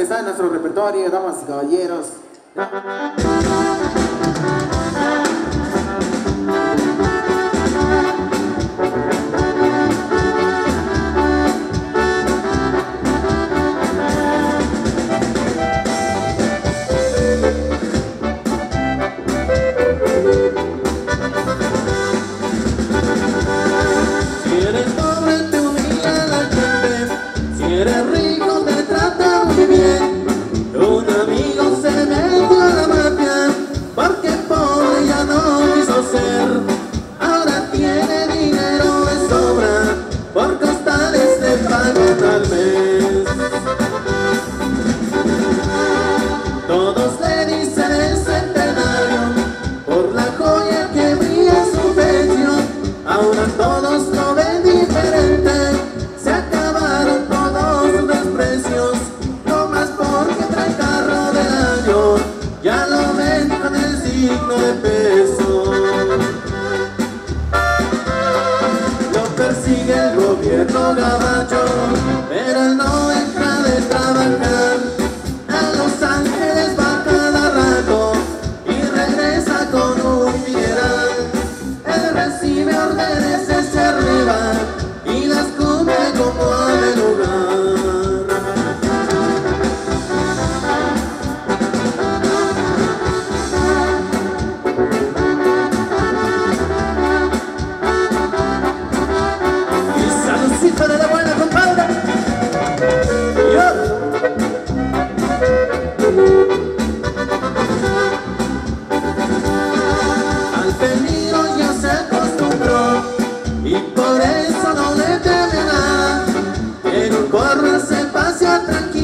está en nuestro repertorio, damas y caballeros. Un amigo Por se pasea tranquilo.